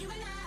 You and I,